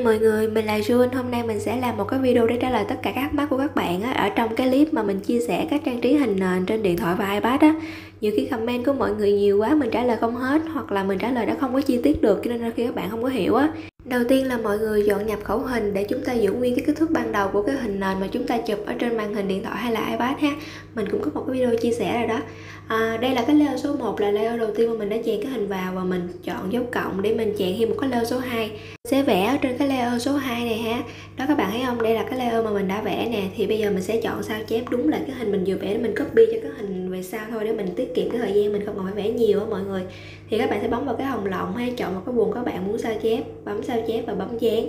Hi mọi người, mình là Jun. Hôm nay mình sẽ làm một cái video để trả lời tất cả các thắc mắc của các bạn á, ở trong cái clip mà mình chia sẻ các trang trí hình nền trên điện thoại và iPad á. Nhiều khi comment của mọi người nhiều quá mình trả lời không hết hoặc là mình trả lời đã không có chi tiết được cho nên là khi các bạn không có hiểu á. Đầu tiên là mọi người dọn nhập khẩu hình để chúng ta giữ nguyên cái kích thước ban đầu của cái hình nền mà chúng ta chụp ở trên màn hình điện thoại hay là iPad ha. Mình cũng có một cái video chia sẻ rồi đó. À, đây là cái layer số 1 là layer đầu tiên mà mình đã chèn cái hình vào và mình chọn dấu cộng để mình chèn thêm một cái layer số 2 sẽ vẽ ở trên cái layer số 2 này ha. Đó, các bạn thấy không? Đây là cái layer mà mình đã vẽ nè. Thì bây giờ mình sẽ chọn sao chép đúng lại cái hình mình vừa vẽ để mình copy cho cái hình về sau thôi. Để mình tiết kiệm cái thời gian mình không còn phải vẽ nhiều á mọi người. Thì các bạn sẽ bấm vào cái hồng lọng hay chọn một cái vùng các bạn muốn sao chép. Bấm sao chép và bấm dán.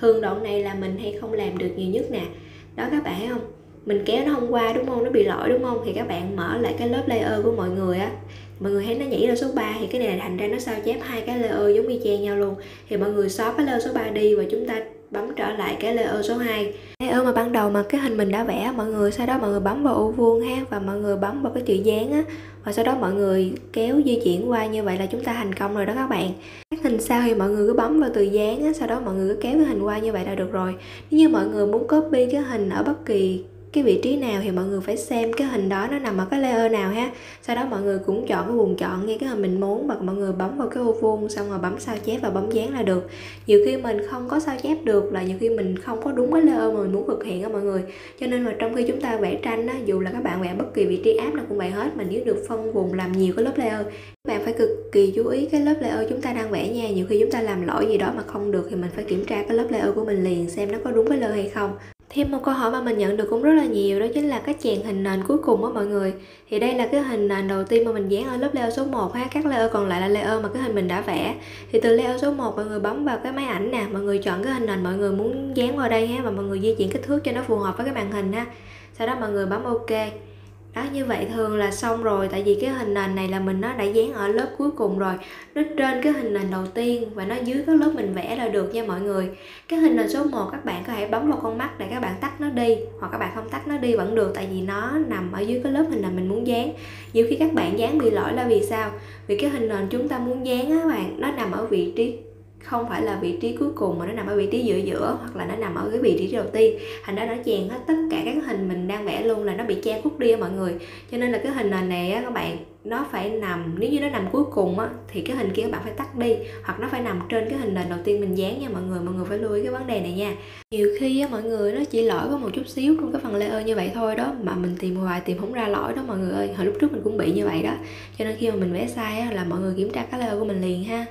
Thường đoạn này là mình hay không làm được nhiều nhất nè. Đó, các bạn thấy không? Mình kéo nó không qua, đúng không? Nó bị lỗi, đúng không? Thì các bạn mở lại cái lớp layer của mọi người á. Mọi người thấy nó nhảy ra số 3 thì cái này là thành ra nó sao chép hai cái layer giống y chang nhau luôn. Thì mọi người xóa cái layer số 3 đi và chúng ta bấm trở lại cái layer số 2 layer mà ban đầu mà cái hình mình đã vẽ, mọi người, sau đó mọi người bấm vào ô vuông ha, và mọi người bấm vào cái chữ dán á. Và sau đó mọi người kéo di chuyển qua như vậy là chúng ta thành công rồi đó các bạn. Các hình sau thì mọi người cứ bấm vào từ dán á, sau đó mọi người cứ kéo cái hình qua như vậy là được rồi. Nếu như mọi người muốn copy cái hình ở bất kỳ cái vị trí nào thì mọi người phải xem cái hình đó nó nằm ở cái layer nào ha. Sau đó mọi người cũng chọn cái vùng chọn ngay cái hình mình muốn và mọi người bấm vào cái ô vuông, xong rồi bấm sao chép và bấm dán là được. Nhiều khi mình không có sao chép được là nhiều khi mình không có đúng cái layer mà mình muốn thực hiện á mọi người. Cho nên là trong khi chúng ta vẽ tranh á, dù là các bạn vẽ bất kỳ vị trí áp nào cũng vậy hết mà nếu được phân vùng làm nhiều cái lớp layer, các bạn phải cực kỳ chú ý cái lớp layer chúng ta đang vẽ nha. Nhiều khi chúng ta làm lỗi gì đó mà không được thì mình phải kiểm tra cái lớp layer của mình liền xem nó có đúng cái layer hay không. Thêm một câu hỏi mà mình nhận được cũng rất là nhiều, đó chính là cái chèn hình nền cuối cùng á mọi người. Thì đây là cái hình nền đầu tiên mà mình dán ở lớp layer số 1 ha Các layer còn lại là layer mà cái hình mình đã vẽ. Thì từ layer số 1 mọi người bấm vào cái máy ảnh nè, Mọi người chọn cái hình nền mọi người muốn dán vào đây ha, Và mọi người di chuyển kích thước cho nó phù hợp với cái màn hình ha. Sau đó mọi người bấm ok đó, như vậy thường là xong rồi, tại vì cái hình nền này là mình nó đã dán ở lớp cuối cùng rồi. Nó trên cái hình nền đầu tiên và nó dưới cái lớp mình vẽ là được nha mọi người. Cái hình nền số 1 các bạn có thể bấm vào con mắt để các bạn tắt nó đi, hoặc các bạn không tắt nó đi vẫn được, tại vì nó nằm ở dưới cái lớp hình nền mình muốn dán. Nhiều khi các bạn dán bị lỗi là vì sao? Vì cái hình nền chúng ta muốn dán á bạn, nó nằm ở vị trí không phải là vị trí cuối cùng mà nó nằm ở vị trí giữa giữa, hoặc là nó nằm ở cái vị trí đầu tiên. Thành ra nó chèn hết tất cả các hình mình đang vẽ luôn là nó bị che khuất đi á mọi người. Cho nên là cái hình nền này á các bạn, nó phải nằm, nếu như nó nằm cuối cùng á, thì cái hình kia các bạn phải tắt đi, hoặc nó phải nằm trên cái hình nền đầu tiên mình dán nha mọi người mọi người phải lưu ý cái vấn đề này nha. Nhiều khi á mọi người nó chỉ lỗi có một chút xíu trong cái phần layer như vậy thôi đó, mà mình tìm hoài tìm không ra lỗi đó mọi người ơi. Hồi lúc trước mình cũng bị như vậy đó. Cho nên khi mà mình vẽ sai á là mọi người kiểm tra cái layer của mình liền ha.